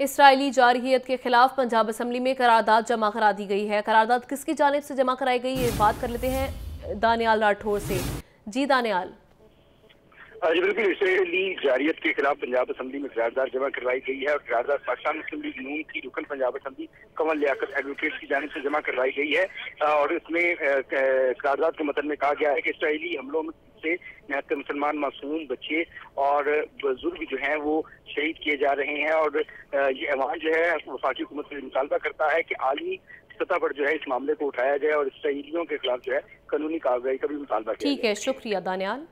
Israeli जारहियत के खिलाफ Punjab assembly में करारदाद जमा करा दी गई है। करारदाद किसकी जानब से जमा कराई गई, ये बात कर लेते हैं दानियाल राठौर से। जी दानियाल। जी बिल्कुल इसराइली जारियत के खिलाफ पंजाब असम्बली में करारदाद जमा करवाई गई है और करारदाद पाकिस्तान मुस्लिम लीग नून की रुकन पंजाब असम्बली कमल लियाकत एडवोकेट की जानब से जमा करवाई गई है। और इसमें करारदाद के मतलब में कहा गया है कि इसराइली हमलों में से निहत्तर मुसलमान मासूम बच्चे और बुज़ुर्ग जो हैं वो शहीद किए जा रहे हैं और ये ऐवान जो है वफाकी हुकूमत से मुतालबा करता है कि आलमी सतह पर जो है इस मामले को उठाया जाए और इसराइलियों के खिलाफ जो है कानूनी कार्रवाई का भी मुतालबा ठीक है शुक्रिया दानियाल।